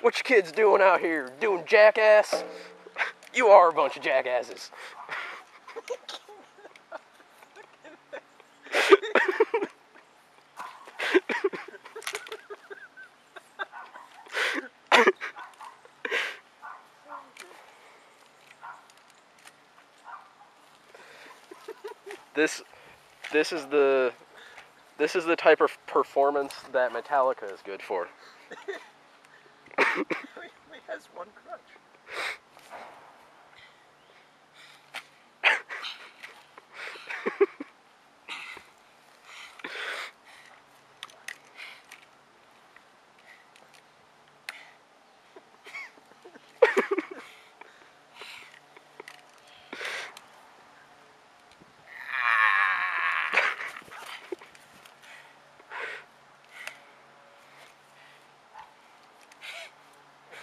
What you kids doing out here? Doing jackass? You are a bunch of jackasses. this this is the this is the type of performance that Metallica is good for.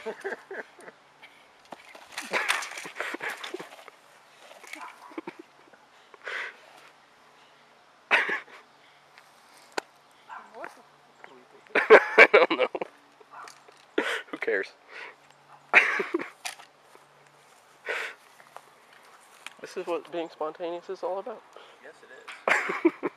I don't know. Who cares? this is what being spontaneous is all about. Yes, it is.